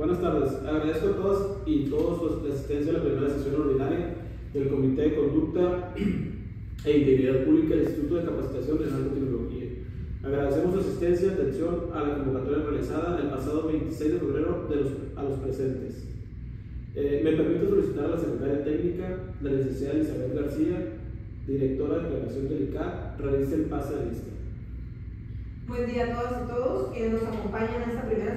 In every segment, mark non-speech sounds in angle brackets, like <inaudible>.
Buenas tardes. Agradezco a todas y todos la asistencia a la primera sesión ordinaria del Comité de Conducta <clears throat> e Integridad Pública del Instituto de Capacitación en Alta Tecnología. Agradecemos su asistencia y atención a la convocatoria realizada el pasado 26 de febrero de los, a los presentes. Eh, me permito solicitar a la secretaria técnica, la licenciada Isabel García, directora de Declaración del ICAP, realice el pase de lista. Buen día a todas y todos quienes nos acompañan en esta primera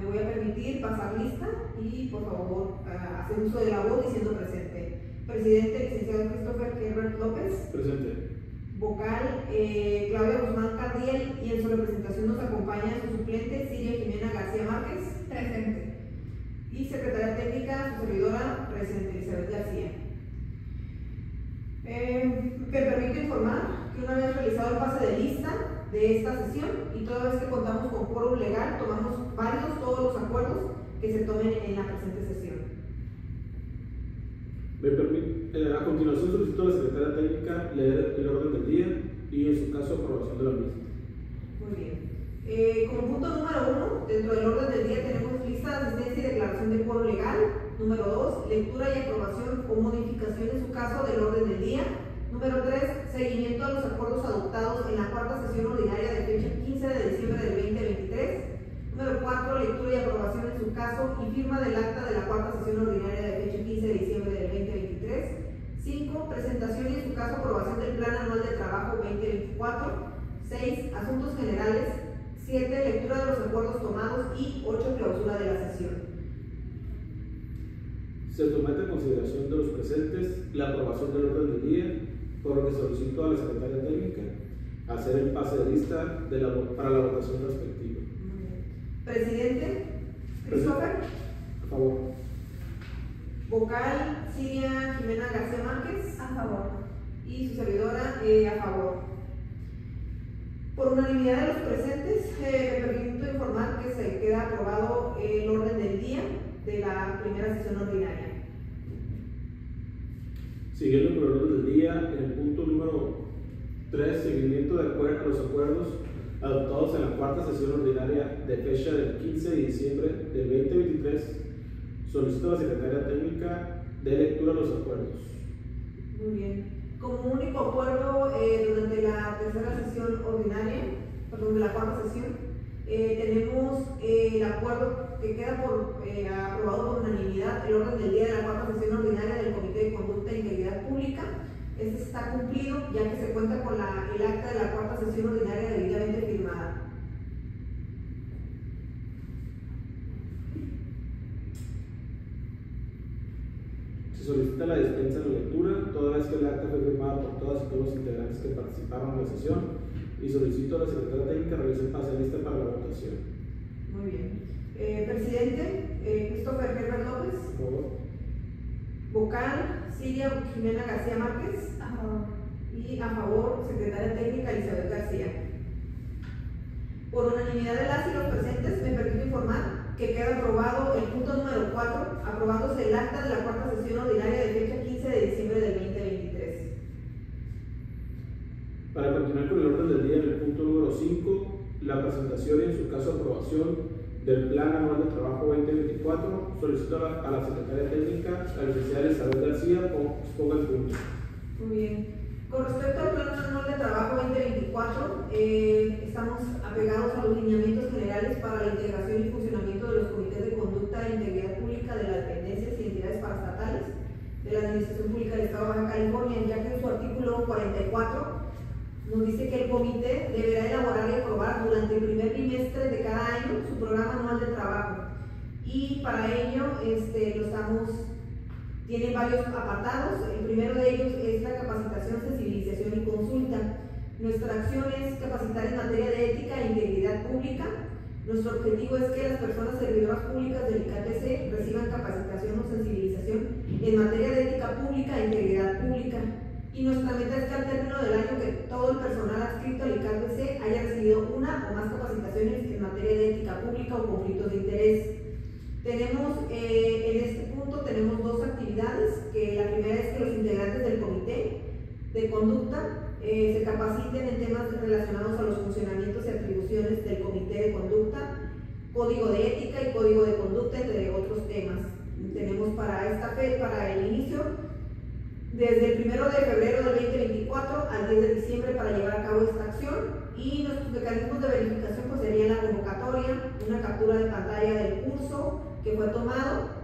Me voy a permitir pasar lista y por favor hacer uso de la voz diciendo presente. Presidente, licenciado Christopher Herbert López. Presente. Vocal, eh, Claudia Guzmán Cardiel y en su representación nos acompaña su suplente Siria Jimena García Márquez. Presente. Y secretaria técnica, su servidora, presente, Isabel García. Eh, me permito informar que una vez realizado el pase de lista de esta sesión y toda vez que contamos con quórum legal, tomamos válidos todos los acuerdos que se tomen en la presente sesión. Me permite, eh, a continuación solicito a la secretaria técnica leer el orden del día y en su caso aprobación de la misma. Muy bien. Eh, como punto número uno, dentro del orden del día tenemos lista de asistencia y declaración de quórum legal. Número dos, lectura y aprobación o modificación en su caso del orden del día. Número 3. Seguimiento a los acuerdos adoptados en la cuarta sesión ordinaria de fecha 15 de diciembre del 2023. Número 4. Lectura y aprobación en su caso y firma del acta de la cuarta sesión ordinaria de fecha 15 de diciembre del 2023. 5. Presentación y en su caso aprobación del Plan Anual de Trabajo 2024. 6. Asuntos generales. 7. Lectura de los acuerdos tomados y 8. Clausura de la sesión. Se somete a consideración de los presentes la aprobación del orden del día por lo que solicito a la secretaria técnica hacer el pase de lista para la votación respectiva. Presidente, Christopher. A favor. Vocal, Siria Jimena García Márquez. A favor. Y su servidora, eh, a favor. Por unanimidad de los presentes, eh, me permito informar que se queda aprobado el orden del día de la primera sesión ordinaria. Siguiendo con el orden del día, en el punto número 3, seguimiento de acuerdo a los acuerdos adoptados en la cuarta sesión ordinaria de fecha del 15 de diciembre del 2023, solicito a la Secretaria Técnica de lectura los acuerdos. Muy bien. Como único acuerdo eh, durante la tercera sesión ordinaria, perdón, de la cuarta sesión, eh, tenemos eh, el acuerdo que queda por, eh, aprobado por unanimidad el orden del día de la cuarta sesión ordinaria del Comité de Conducta e Integridad Pública. Este está cumplido ya que se cuenta con la, el acta de la cuarta sesión ordinaria debidamente firmada. Se solicita la dispensa de lectura, toda vez que el acta fue firmada por todas y todos los integrantes que participaron en la sesión, y solicito a la secretaria técnica realice el pase de lista para la votación. Muy bien. Eh, presidente, eh, Christopher Herbert López. Por favor. Vocal, Siria Jimena García Márquez. A favor. Y a favor, secretaria técnica Elizabeth García. Por unanimidad de las y los presentes, me permito informar que queda aprobado el punto número 4, aprobándose el acta de la cuarta sesión ordinaria de fecha 15 de diciembre del 2023. Para continuar con el orden del día, en el punto número 5, la presentación y en su caso aprobación del Plan Anual de Trabajo 2024, solicito a la, a la Secretaria Técnica, la licenciada Isabel García, ponga el punto. Muy bien. Con respecto al Plan Anual de Trabajo 2024, eh, estamos apegados a los lineamientos generales para la integración y funcionamiento de los comités de conducta e integridad pública de las dependencias y entidades parastatales de la Administración Pública del Estado de Baja California, ya que en su artículo 44 nos dice que el comité deberá elaborar y aprobar durante el primer trimestre de cada año su programa anual de trabajo. Y para ello este, lo estamos tiene varios apartados. El primero de ellos es la capacitación, sensibilización y consulta. Nuestra acción es capacitar en materia de ética e integridad pública. Nuestro objetivo es que las personas servidoras públicas del ICATC reciban capacitación o sensibilización en materia de ética pública e integridad pública. Y nuestra meta es que al término del año que todo el personal adscrito al ICATC haya recibido una o más capacitaciones en materia de ética pública o conflictos de interés. Tenemos eh, en este punto tenemos dos actividades, que la primera es que los integrantes del comité de conducta eh, se capaciten en temas relacionados a los funcionamientos y atribuciones del comité de conducta código de ética y código de conducta, entre otros temas. Tenemos para esta fe, para el inicio, desde el 1 de febrero del 2024 al 10 de diciembre para llevar a cabo esta acción y nuestros mecanismos de verificación pues serían la convocatoria, una captura de pantalla del curso que fue tomado.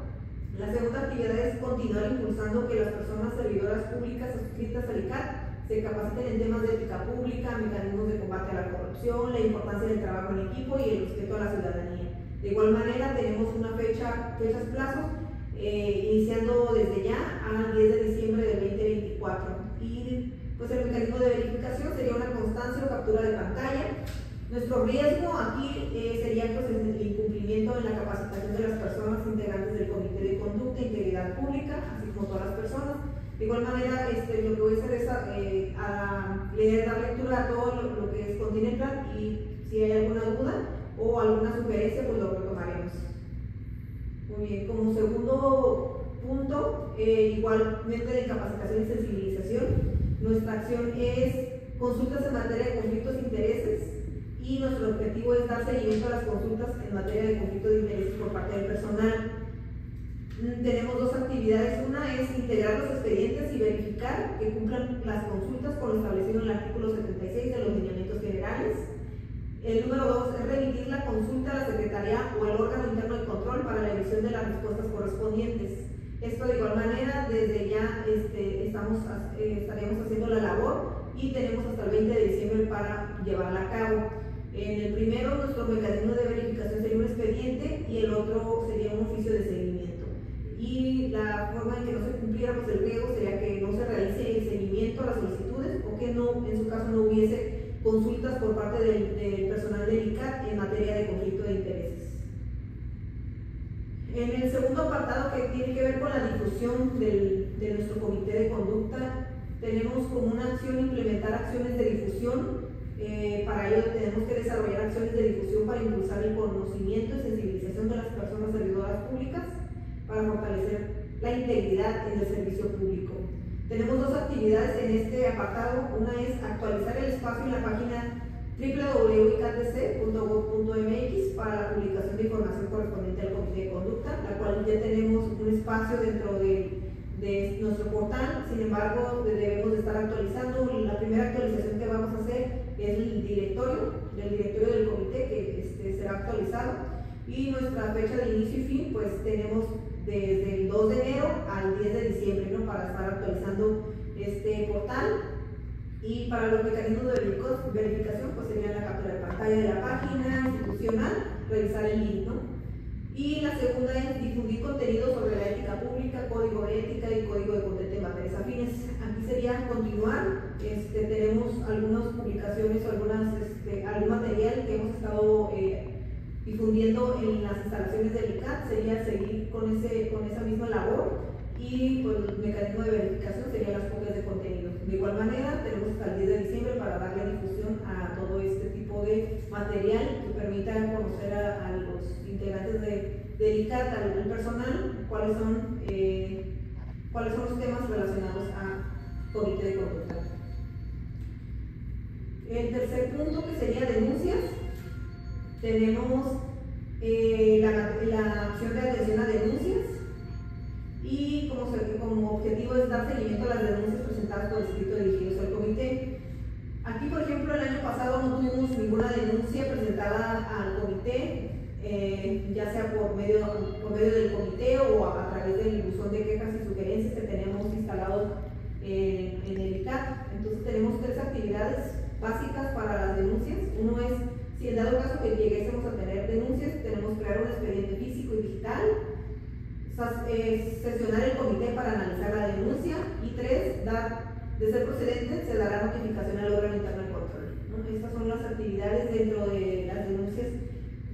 La segunda actividad es continuar impulsando que las personas servidoras públicas suscritas al ICAT se capaciten en temas de ética pública, mecanismos de combate a la corrupción, la importancia del trabajo en equipo y el respeto a la ciudadanía. De igual manera, tenemos una fecha, fechas plazos, eh, iniciando desde ya al 10 de diciembre del 2024. Y pues el mecanismo de verificación sería una constancia o captura de pantalla. Nuestro riesgo aquí eh, sería pues, el incumplimiento en la capacitación de las personas integrantes del Comité de Conducta e Integridad Pública, así como todas las personas de igual manera, este, lo que voy a hacer es eh, a, leer, dar lectura a todo lo, que es Continental y si hay alguna duda o alguna sugerencia, pues lo retomaremos. Muy bien, como segundo punto, eh, igualmente de capacitación y sensibilización, nuestra acción es consultas en materia de conflictos de intereses y nuestro objetivo es dar seguimiento a las consultas en materia de conflicto de intereses por parte del personal Mm, tenemos dos actividades. Una es integrar los expedientes y verificar que cumplan las consultas por lo establecido en el artículo 76 de los lineamientos generales. El número dos es remitir la consulta a la Secretaría o el órgano interno de control para la emisión de las respuestas correspondientes. Esto de igual manera, desde ya este, estamos, eh, estaríamos haciendo la labor y tenemos hasta el 20 de diciembre para llevarla a cabo. En el primero, nuestro mecanismo de verificación sería un expediente y el otro sería un oficio de seguimiento y la forma en que no se cumpliera pues, el riesgo sería que no se realice el seguimiento a las solicitudes o que no, en su caso no hubiese consultas por parte del, personal del ICAT en materia de conflicto de intereses. En el segundo apartado que tiene que ver con la difusión del, de nuestro comité de conducta, tenemos como una acción implementar acciones de difusión. Eh, para ello tenemos que desarrollar acciones de difusión para impulsar el conocimiento y sensibilización de las personas servidoras públicas para fortalecer la integridad en el servicio público. Tenemos dos actividades en este apartado. Una es actualizar el espacio en la página www.ictc.gov.mx para la publicación de información correspondiente al Comité de Conducta, la cual ya tenemos un espacio dentro de, nuestro portal, sin embargo debemos de estar actualizando. La primera actualización que vamos a hacer es el directorio, el directorio del comité que este, será actualizado y nuestra fecha de inicio y fin pues tenemos desde el 2 de enero al 10 de diciembre, ¿no? Para estar actualizando este portal. Y para los mecanismos de verificación, pues sería la captura de pantalla de la página institucional, revisar el link, ¿no? Y la segunda es difundir contenido sobre la ética pública, código de ética y código de conducta en materias afines. Aquí sería continuar, este, tenemos algunas publicaciones algunas, este, algún material que hemos estado difundiendo en las instalaciones del ICAT sería seguir con, ese, con esa misma labor y pues, el mecanismo de verificación sería las copias de contenido. De igual manera, tenemos hasta el 10 de diciembre para darle difusión a todo este tipo de material que permita conocer a, los integrantes de, del ICAT, al, personal, cuáles son, eh, cuáles son los temas relacionados a comité de conducta. El tercer punto que sería denuncias tenemos eh, la, acción de atención a denuncias y como, como objetivo es dar seguimiento a las denuncias presentadas por escrito dirigidos al comité. Aquí, por ejemplo, el año pasado no tuvimos ninguna denuncia presentada al comité, eh, ya sea por medio, por medio del comité o a, través del buzón de quejas y sugerencias que tenemos instalado en el ICAT. Entonces tenemos tres actividades básicas para las denuncias. Uno es si en dado caso que lleguésemos a tener denuncias, tenemos que crear un expediente físico y digital, sesionar el comité para analizar la denuncia y tres, de ser procedente, se dará notificación al órgano interno de control. Estas son las actividades dentro de las denuncias,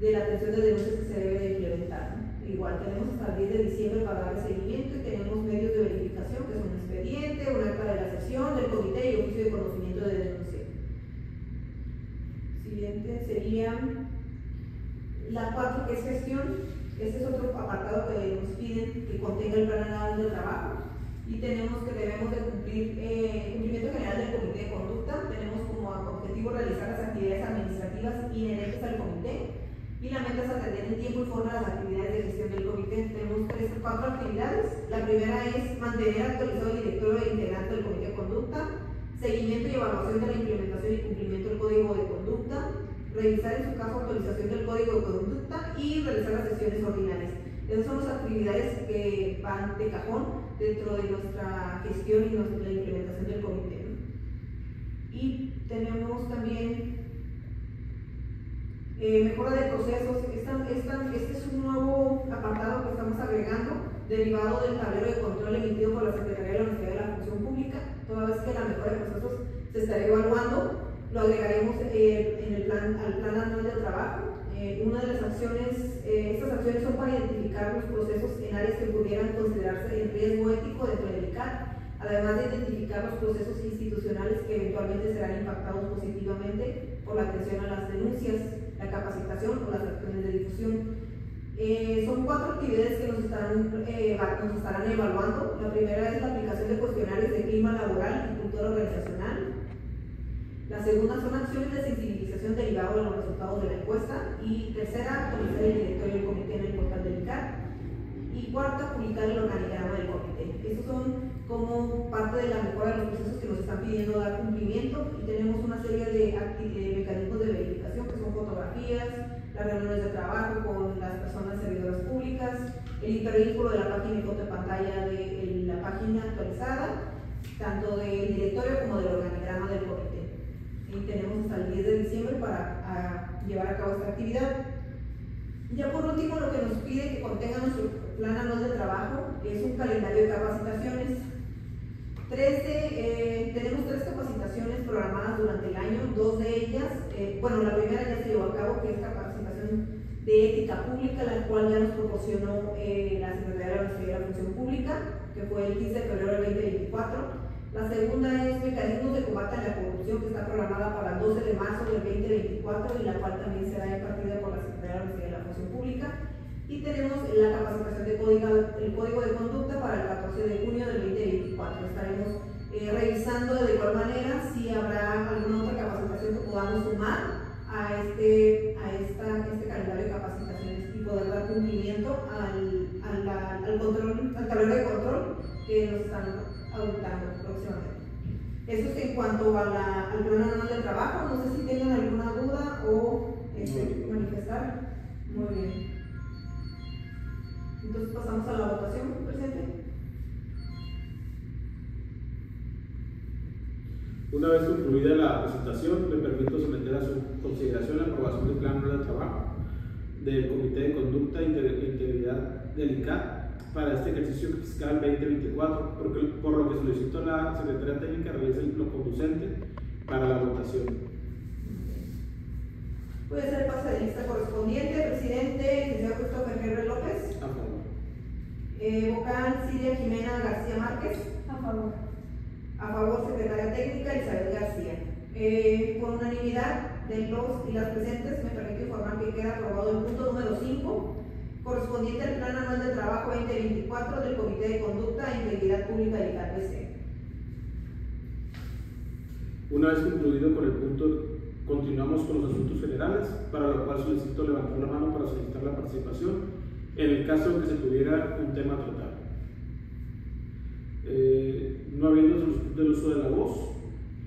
de la atención de denuncias que se debe de implementar. Igual tenemos hasta el 10 de diciembre para dar seguimiento y tenemos medios de verificación que son un expediente, una acta de la sesión del comité y oficio de conocimiento de denuncia sería la cuatro, que es gestión. Este es otro apartado que nos piden que contenga el plan anual de trabajo. Y tenemos que debemos de cumplir eh, cumplimiento general del comité de conducta. Tenemos como objetivo realizar las actividades administrativas inherentes al comité. y la meta es atender en tiempo y forma las actividades de gestión del comité. Tenemos tres, cuatro actividades. La primera es mantener actualizado el directorio e integrante del comité de conducta, seguimiento y evaluación de la implementación y cumplimiento del código de conducta, revisar en su caso actualización del código de conducta y realizar las sesiones ordinarias. Esas son las actividades que van de cajón dentro de nuestra gestión y la implementación del comité. Y tenemos también eh, mejora de procesos. este es un nuevo apartado que estamos agregando, derivado del tablero de control emitido por la Secretaría de la Universidad de la Función Pública. Toda vez que la mejora de procesos se estará evaluando, lo agregaremos eh, en el plan, al plan anual de trabajo. Eh, una de las acciones, estas acciones son para identificar los procesos en áreas que pudieran considerarse en riesgo ético dentro del ICAT además de identificar los procesos institucionales que eventualmente serán impactados positivamente por la atención a las denuncias, la capacitación o las acciones de difusión. Eh, son cuatro actividades que nos, eh, nos estarán evaluando. La primera es la aplicación de cuestionarios de clima laboral y cultura organizacional. La segunda son acciones de sensibilización derivadas de los resultados de la encuesta. Y tercera, actualizar el directorio del comité en el portal del ICAR. Y cuarta, publicar el organigrama del comité. Estos son como parte de la mejora de los procesos que nos están pidiendo dar cumplimiento y tenemos una serie de, mecanismos de verificación que son fotografías, las reuniones de trabajo con las personas servidoras públicas, el intervínculo de la página y foto de pantalla de la página actualizada, tanto del directorio como del organigrama del comité. Y tenemos hasta el 10 de diciembre para llevar a cabo esta actividad. Ya por último, lo que nos pide que contenga nuestro plan anual de trabajo es un calendario de capacitaciones 13, eh, tenemos tres capacitaciones programadas durante el año, dos de ellas, eh, bueno, la primera ya se llevó a cabo, que es capacitación de ética pública, la cual ya nos proporcionó eh, la Secretaría de la Función Pública, que fue el 15 de febrero del 2024. La segunda es Mecanismos de Combate a la Corrupción, que está programada para el 12 de marzo del 2024 y la cual también será impartida por la Secretaría de la Función Pública. Y tenemos la capacitación de código, el código de conducta para el 14 de junio del 2024. Estaremos eh, revisando de igual manera si habrá alguna otra capacitación que podamos sumar a este, a esta, este calendario de capacitaciones y poder dar cumplimiento al, al, al, control, al tablero de control que nos están auditando próximamente. Eso es en cuanto a la, al plan anual de trabajo. No sé si tengan alguna duda o este, manifestar. Muy bien. Entonces pasamos a la votación, presidente. Una vez concluida la presentación, me permito someter a su consideración la aprobación del plan de trabajo del Comité de Conducta e Integridad del ICAT para este ejercicio fiscal 2024, por lo que solicito a la Secretaría Técnica realice lo conducente para la votación. Puede ser el pase de lista correspondiente, presidente, licenciado Christopher Ferrer López. A favor. Eh, vocal Silvia Jimena García Márquez. A favor. A favor, secretaria técnica Isabel García. Eh, por unanimidad de los y las presentes, me permito informar que queda aprobado el punto número 5, correspondiente al Plan Anual de Trabajo 2024 del Comité de Conducta e Integridad Pública del ICAPC. Una vez concluido con el punto, continuamos con los asuntos generales, para lo cual solicito levantar la mano para solicitar la participación en el caso de que se tuviera un tema a tratar. Eh, no habiendo solicitud del uso de la voz,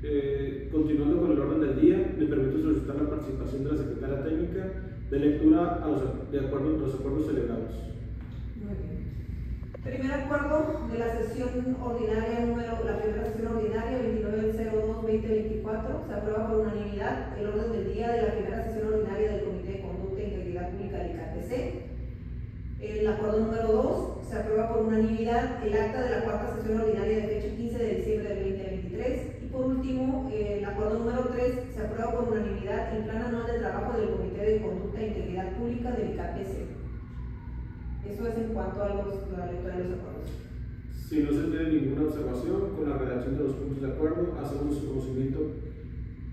eh, continuando con el orden del día, me permito solicitar la participación de la secretaria técnica de lectura a los, de acuerdo a los acuerdos celebrados. Muy bien. Primer acuerdo de la sesión ordinaria número, la primera sesión ordinaria 2902-2024, se aprueba por unanimidad el orden del día de la primera sesión ordinaria del Comité de Conducta e Integridad Pública del ICATC el acuerdo número 2 se aprueba por unanimidad el acta de la cuarta sesión ordinaria de fecha 15 de diciembre del 2023. Y por último, el acuerdo número 3 se aprueba por unanimidad el plan anual de trabajo del Comité e Integridad Pública del ICAPC. Eso es en cuanto a, los, la lectura de los acuerdos. Si no se tiene ninguna observación, con la redacción de los puntos de acuerdo, hacemos su conocimiento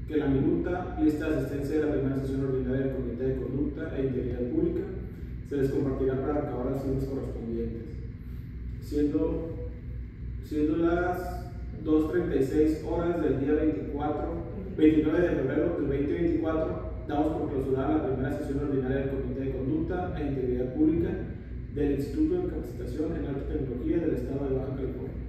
que la minuta, lista de asistencia de la primera sesión ordinaria del Comité de Conducta e Integridad Pública se les compartirá para acabar las siglas correspondientes. Siendo, siendo las 2.36 horas del día 24, 29 de febrero del 2024, damos por clausurada la primera sesión ordinaria del Comité Conducta e Integridad Pública del Instituto de Capacitación en Alta Tecnología del Estado de Baja California.